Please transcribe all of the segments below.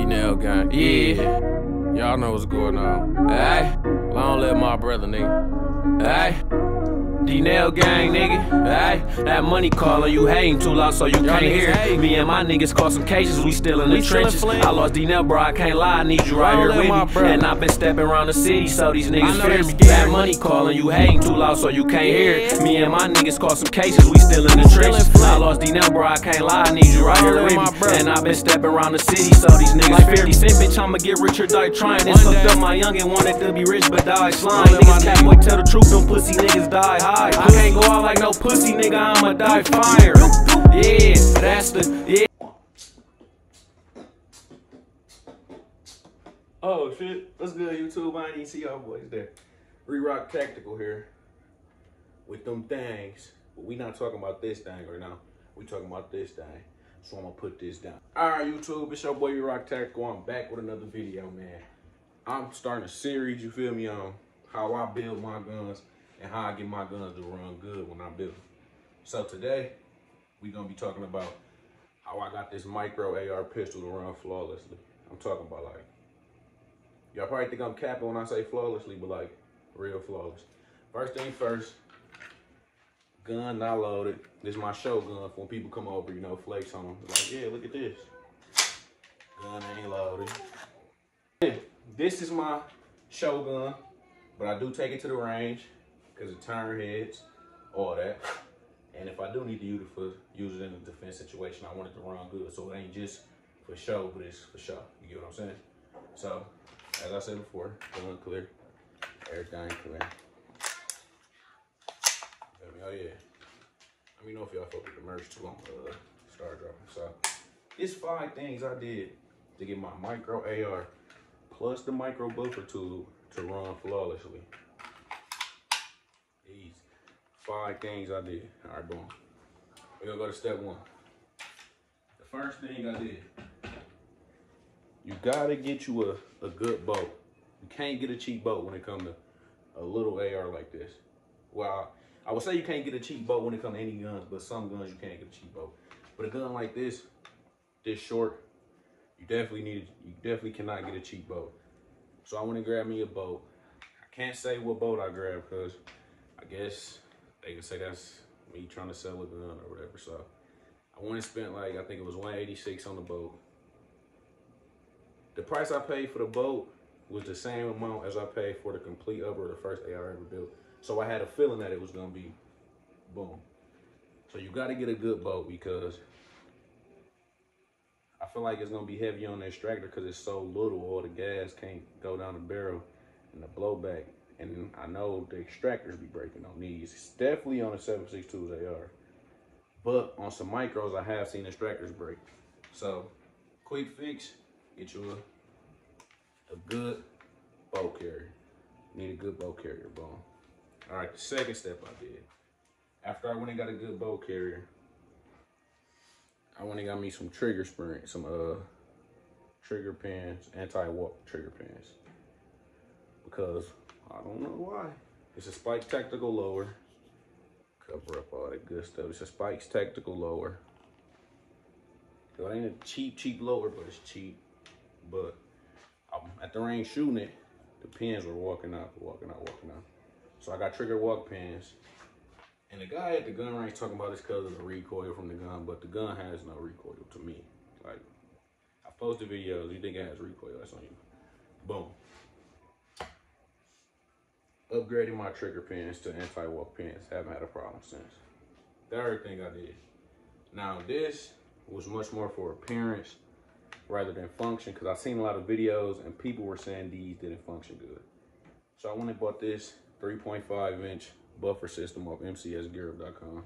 D-Nail gang. Yeah. Y'all know what's going on. Hey, long live my brother, nigga. Hey. D-Nail gang, nigga. Hey, that money calling you hating too loud so you can't hear. Me and my niggas caught some cases, we still in the We still trenches. I lost D-Nail, bro, I can't lie, I need you right here with me. And I've been stepping around the city so these niggas fear me. That money calling you hating too loud so you can't hear. Me and my niggas caught some cases, we still in the trenches. I lost D-Nail, bro, I can't lie, I need you right here with me. And I've been stepping around the city so these niggas Like fear me. 50 Cent, bitch, I'ma get rich or die trying. It's fucked up, my youngin' wanted to be rich but die slime. Long live my Niggas cat boy tell the truth, them pussy niggas die high. I can't go out like no pussy nigga, I'ma die fire. Yeah, that's the yeah. Oh shit, what's good YouTube? I even see y'all boys there. Re-Rock Tactical here with them things. But we not talking about this thing right now. We talking about this thing. So I'm gonna put this down. Alright YouTube, it's your boy Re-Rock Tactical. I'm back with another video, man. I'm starting a series, you feel me, on how I build my guns and how I get my guns to run good when I build them. So today, we gonna be talking about how I got this micro AR pistol to run flawlessly. I'm talking about like, y'all probably think I'm capping when I say flawlessly, but like, real flawless. First thing first, gun not loaded. This is my show gun for when people come over, you know, flakes on them. Like, yeah, look at this. Gun ain't loaded. This is my show gun, but I do take it to the range because it turn heads, all that. And if I do need to use it for use it in a defense situation, I want it to run good. So it ain't just for show, but it's for show. You get what I'm saying? So, as I said before, gun clear, everything clear. Oh yeah. Let me know if y'all fuck with the merch too on uh, Star Dropping. So, it's five things I did to get my micro AR plus the micro buffer tool to run flawlessly. Five things I did. All right, boom. We're gonna go to step one. The first thing I did, you gotta get you a, a good bolt. You can't get a cheap bolt when it comes to a little AR like this. Well, I would say you can't get a cheap bolt when it comes to any guns, but some guns you can't get a cheap bolt. But a gun like this, this short, you definitely need you definitely cannot get a cheap bolt. So I went and grabbed me a bolt. I can't say what bolt I grabbed because I guess they can say that's me trying to sell a gun or whatever. So I went and spent like I think it was 186 on the bolt. The price I paid for the bolt was the same amount as I paid for the complete upper the first AR ever built. So I had a feeling that it was gonna be boom. So you gotta get a good bolt because I feel like it's gonna be heavy on the extractor because it's so little, all the gas can't go down the barrel and the blowback. And I know the extractors be breaking on these. It's definitely on the 762s are, But on some micros, I have seen extractors break. So, quick fix, get you a, a good bolt carrier. Need a good bolt carrier, boom. All right, the second step I did. After I went and got a good bolt carrier, I went and got me some trigger spring, some uh trigger pins, anti-walk trigger pins. Because I don't know why. It's a Spike Tactical Lower. Cover up all that good stuff. It's a Spike's Tactical Lower. It ain't a cheap, cheap lower, but it's cheap. But um, at the range shooting it, the pins were walking out, walking out, walking out. So I got trigger walk pins. And the guy at the gun range talking about this because of the recoil from the gun, but the gun has no recoil to me. Like, I posted videos, you think it has recoil, that's on you. Boom. Upgrading my trigger pins to anti-walk pins. Haven't had a problem since. Third thing I did. Now this was much more for appearance rather than function because I've seen a lot of videos and people were saying these didn't function good. So I went and bought this 3.5 inch buffer system off mcsgearup.com.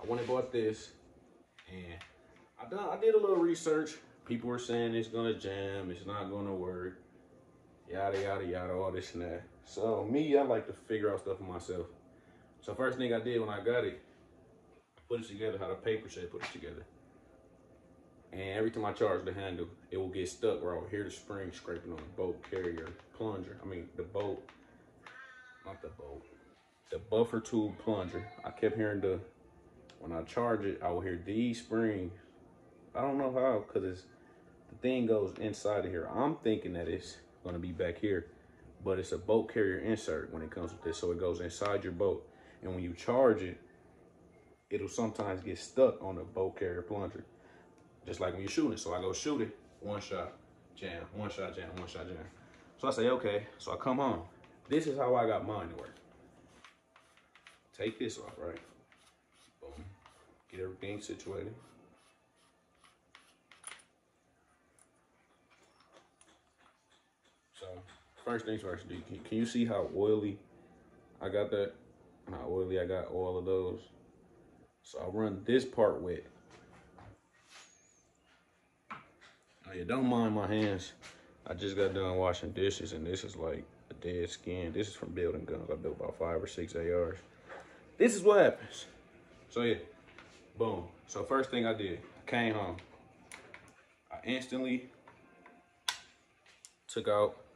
I went and bought this and I done I did a little research. People were saying it's gonna jam, it's not gonna work, yada yada yada, all this and that. So me, I like to figure out stuff for myself. So first thing I did when I got it, put it together how the paper shed put it together. And every time I charge the handle, it will get stuck where I will hear the spring scraping on the bolt carrier plunger. I mean the bolt, not the bolt, the buffer tube plunger. I kept hearing the, when I charge it, I will hear these springs. I don't know how, cause it's the thing goes inside of here. I'm thinking that it's gonna be back here, but it's a bolt carrier insert when it comes with this. So it goes inside your bolt. And when you charge it, it'll sometimes get stuck on the bolt carrier plunger. Just like when you're shooting. So I go shoot it, one shot, jam, one shot, jam, one shot, jam. So I say, okay. So I come home. This is how I got mine to work. Take this off, right? Boom. Get everything situated. So first things first, can, can you see how oily I got that? How oily I got all of those. So I'll run this part wet. Oh yeah, don't mind my hands. I just got done washing dishes and this is like a dead skin. This is from building guns. I built about five or six ARs. This is what happens. So yeah, boom. So first thing I did, I came home. I instantly took out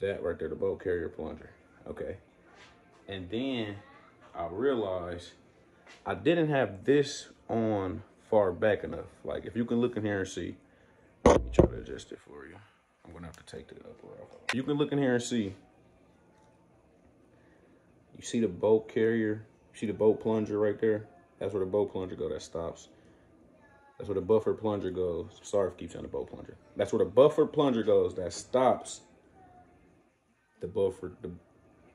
that right there, the bolt carrier plunger. Okay. And then I realized I didn't have this on far back enough. Like if you can look in here and see, let me try to adjust it for you. I'm gonna have to take the upper off. You can look in here and see. You see the bolt carrier, you see the bolt plunger right there? That's where the bolt plunger go that stops. That's where the buffer plunger goes. Sorry if I keep saying the bolt plunger. That's where the buffer plunger goes that stops the buffer the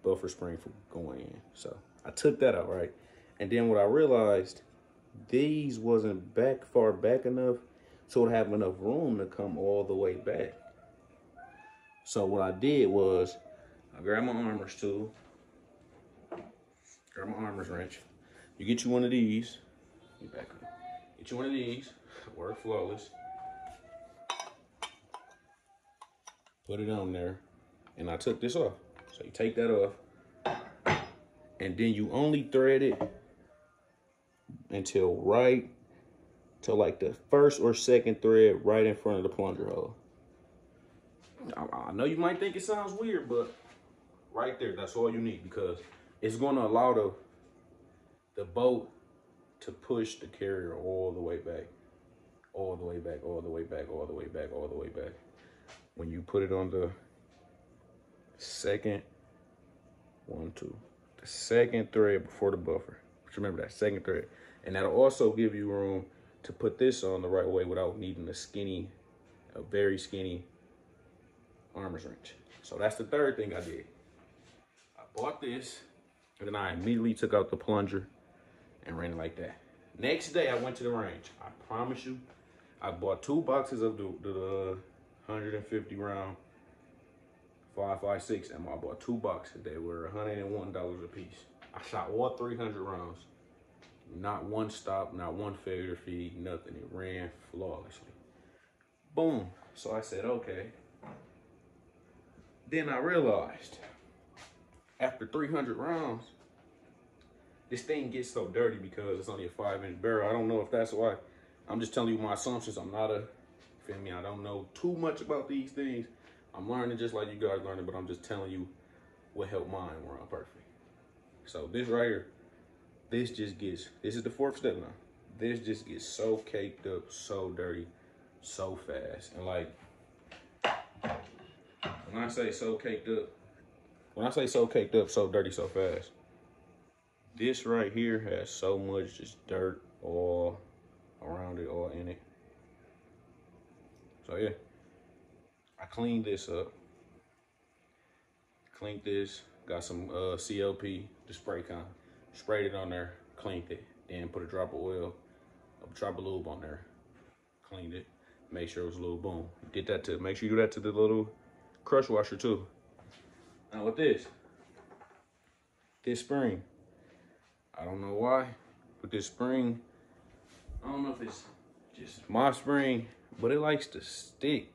buffer spring from going in. So I took that out, right? And then what I realized, these wasn't back far back enough so it have enough room to come all the way back. So what I did was I grabbed my armor's tool, grab my armor's wrench. You get you one of these, you back up. Get you one of these, work flawless. Put it on there, and I took this off. So you take that off, and then you only thread it until right to like the first or second thread right in front of the plunger hole. I, I know you might think it sounds weird, but right there, that's all you need because it's going to allow the the bolt to push the carrier all the way back, all the way back, all the way back, all the way back, all the way back. When you put it on the second, one, two, the second thread before the buffer. Remember that second thread. And that'll also give you room to put this on the right way without needing a skinny, a very skinny armor's wrench. So that's the third thing I did. I bought this, and then I immediately took out the plunger and ran it like that. Next day, I went to the range. I promise you, I bought two boxes of the, the 150 round 556 and I bought two boxes. They were $101 a piece. I shot all 300 rounds. Not one stop, not one failure feed, nothing. It ran flawlessly. Boom. So I said, okay. Then I realized after 300 rounds, this thing gets so dirty because it's only a five inch barrel. I don't know if that's why. I'm just telling you my assumptions. I'm not a, feel me, I don't know too much about these things. I'm learning just like you guys learning, but I'm just telling you what helped mine run perfect. So this right here, this just gets, this is the fourth step now. This just gets so caked up, so dirty, so fast. And like, when I say so caked up, when I say so caked up, so dirty, so fast, this right here has so much just dirt all around it, all in it. So yeah. I cleaned this up. Cleaned this, got some uh, CLP, the spray con. Sprayed it on there, cleaned it, then put a drop of oil, a drop of lube on there. Cleaned it, make sure it was a little boom. Did that to, make sure you do that to the little crush washer too. Now with this, this spring, I don't know why, but this spring, I don't know if it's just my spring, but it likes to stick.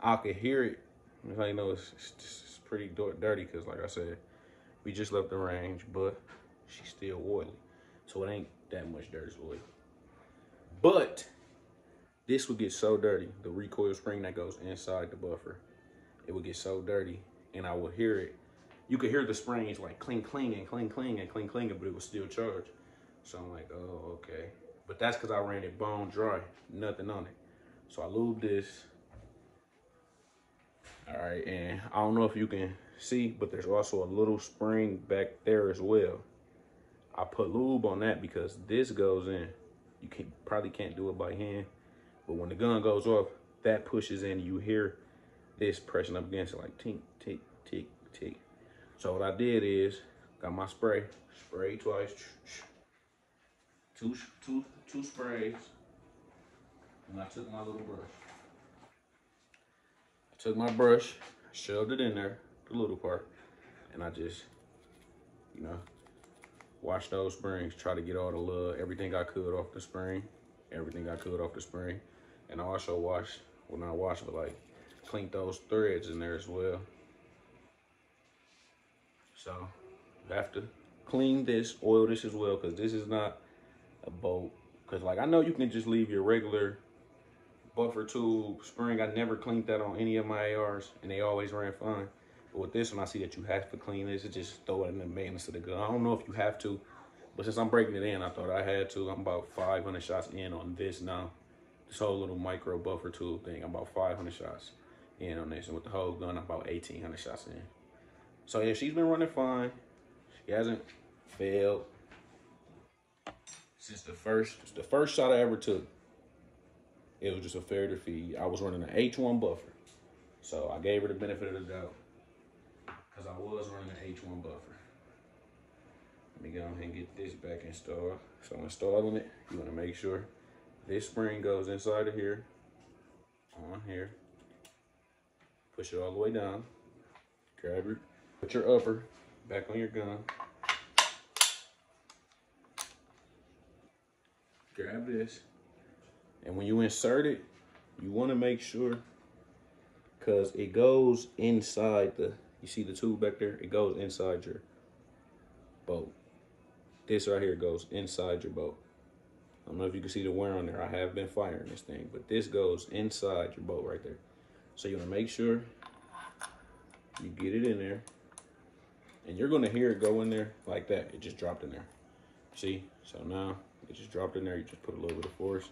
I could hear it. That's how you know it's, it's, it's pretty dirty because, like I said, we just left the range, but she's still oily. So it ain't that much dirt as oil. But this would get so dirty. The recoil spring that goes inside the buffer, it would get so dirty, and I would hear it. You could hear the springs like cling, cling, and cling, cling, and cling, cling, but it was still charged. So I'm like, oh, okay. But that's because I ran it bone dry, nothing on it. So I lube this. All right, and I don't know if you can see, but there's also a little spring back there as well. I put lube on that because this goes in. You can probably can't do it by hand, but when the gun goes off, that pushes in. You hear this pressing up against it like tick, tick, tick, tick. So what I did is got my spray, spray twice, two, two, two sprays, and I took my little brush. Took my brush, shoved it in there, the little part, and I just, you know, wash those springs, try to get all the little, everything I could off the spring, everything I could off the spring. And I also wash, well not wash, but like clean those threads in there as well. So you have to clean this, oil this as well, because this is not a boat. Because like I know you can just leave your regular buffer tube spring. I never cleaned that on any of my ARs and they always ran fine. But with this one, I see that you have to clean this. It just throw it in the maintenance of the gun. I don't know if you have to, but since I'm breaking it in, I thought I had to. I'm about 500 shots in on this now. This whole little micro buffer tube thing, I'm about 500 shots in on this. And with the whole gun, I'm about 1,800 shots in. So yeah, she's been running fine. She hasn't failed since the first the first shot I ever took. It was just a fair defeat. I was running an H1 buffer. So I gave her the benefit of the doubt because I was running an H1 buffer. Let me go ahead and get this back installed. So I'm installing it. You want to make sure this spring goes inside of here, on here. Push it all the way down. Grab your, put your upper back on your gun. Grab this. And when you insert it, you want to make sure because it goes inside the you see the tube back there? It goes inside your bolt. This right here goes inside your bolt. I don't know if you can see the wear on there. I have been firing this thing, but this goes inside your bolt right there. So you want to make sure you get it in there. And you're going to hear it go in there like that. It just dropped in there. See? So now it just dropped in there. You just put a little bit of force.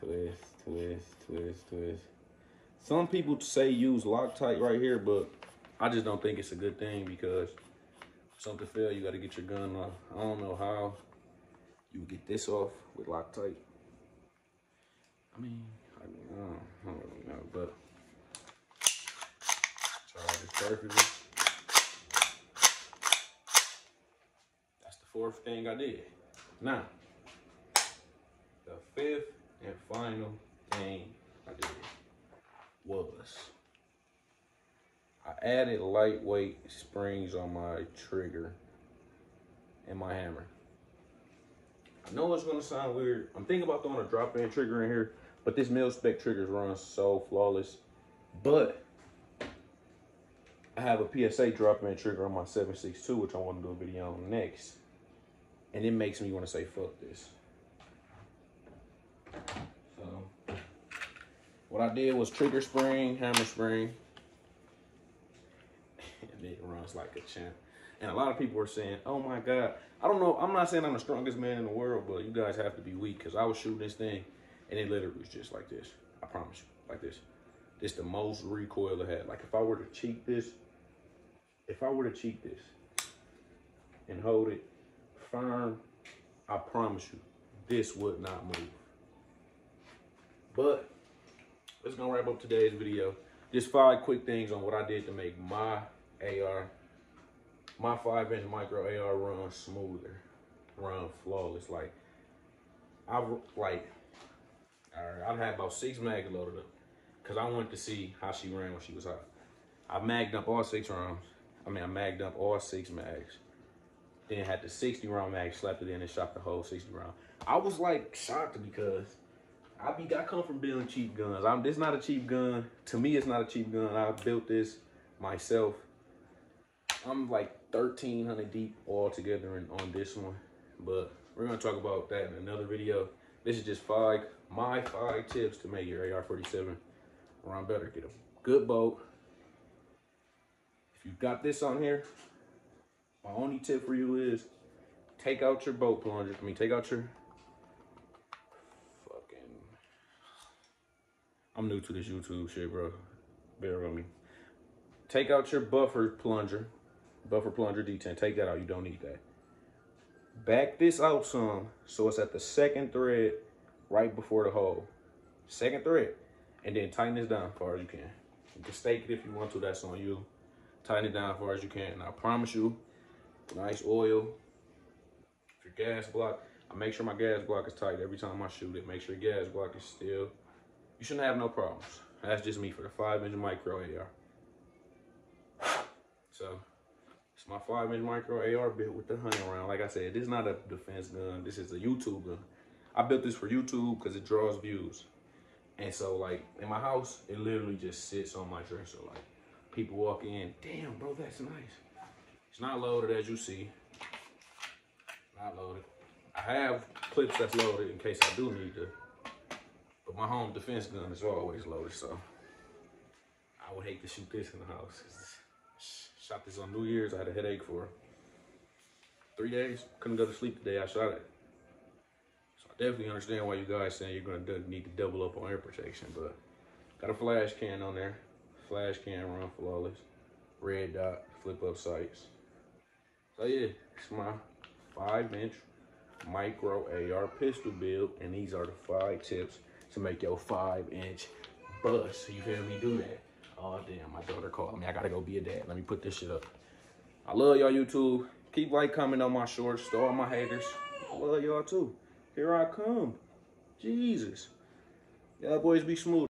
Twist, twist, twist, twist. Some people say use Loctite right here, but I just don't think it's a good thing because something fail, you got to get your gun off. I don't know how you get this off with Loctite. I mean, I, don't, I don't really know, but try this perfectly. That's the fourth thing I did. Now, the fifth and final thing I did was I added lightweight springs on my trigger and my hammer. I know it's gonna sound weird. I'm thinking about throwing a drop-in trigger in here, but this mil-spec triggers run so flawless. But I have a PSA drop-in trigger on my 7.62, which I want to do a video on next. And it makes me want to say, fuck this. So, what I did was trigger spring, hammer spring, and it runs like a champ. And a lot of people are saying, oh my God, I don't know. I'm not saying I'm the strongest man in the world, but you guys have to be weak because I was shooting this thing and it literally was just like this. I promise you, like this. This the most recoil it had. Like if I were to cheat this, if I were to cheat this and hold it firm, I promise you, this would not move. But let's go wrap up today's video. Just five quick things on what I did to make my AR, my five inch micro AR run smoother, run flawless. Like I've like, I've had about six mags loaded up because I wanted to see how she ran when she was hot. I magged up all six rounds. I mean, I magged up all six mags. Then had the 60 round mag, slapped it in and shot the whole 60 round. I was like shocked because I be I come from building cheap guns. I'm this not a cheap gun. To me, it's not a cheap gun. I built this myself. I'm like 1300 deep all together on this one. But we're gonna talk about that in another video. This is just five, my five tips to make your AR-47 run better. Get a good bolt. If you got this on here, my only tip for you is take out your bolt plunger. I mean, take out your I'm new to this YouTube shit, bro. Bear with me. Take out your buffer plunger, buffer plunger detent. Take that out. You don't need that. Back this out some so it's at the second thread right before the hole. Second thread. And then tighten this down as far as you can. You can stake it if you want to. That's on you. Tighten it down as far as you can. And I promise you, nice oil. If your gas block, I make sure my gas block is tight every time I shoot it. Make sure your gas block is still. You shouldn't have no problems. That's just me for the 5-inch micro AR. So, it's my 5-inch micro AR built with the hunting round. Like I said, this is not a defense gun. This is a YouTube gun. I built this for YouTube because it draws views. And so, like, in my house, it literally just sits on my dresser. Like, people walk in, damn, bro, that's nice. It's not loaded as you see. Not loaded. I have clips that's loaded in case I do need to. But my home defense gun is always loaded, so I would hate to shoot this in the house. Shot this on New Year's. I had a headache for three days. Couldn't go to sleep the day I shot it. So I definitely understand why you guys saying you're gonna need to double up on air protection, but got a flash can on there. Flash can run flawless. Red dot, flip up sights. So yeah, it's my five inch micro AR pistol build, and these are the five tips to make your five inch bust. You feel me? Do that. Oh damn, my daughter called me. I gotta go be a dad. Let me put this shit up. I love y'all YouTube. Keep like, coming on my shorts. To all my haters. I love y'all too. Here I come. Jesus. Y'all boys be smooth.